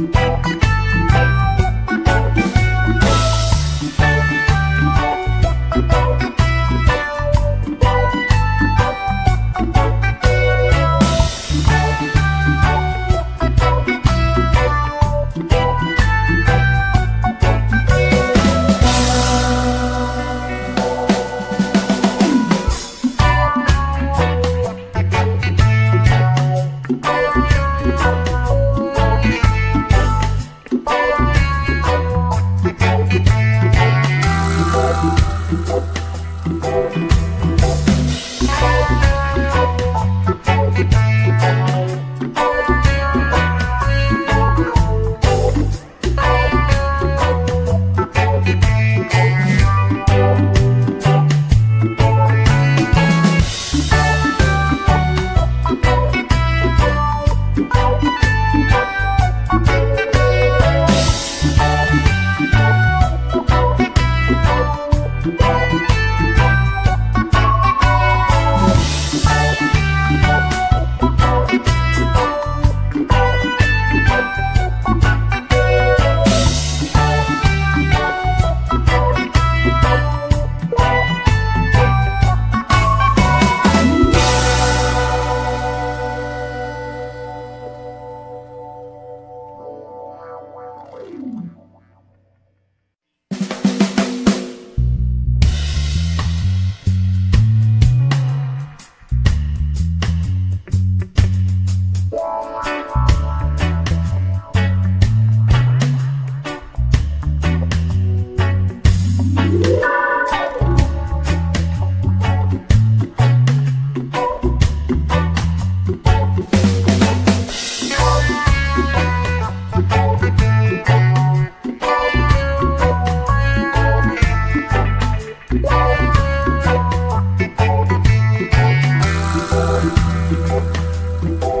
Thank Bye.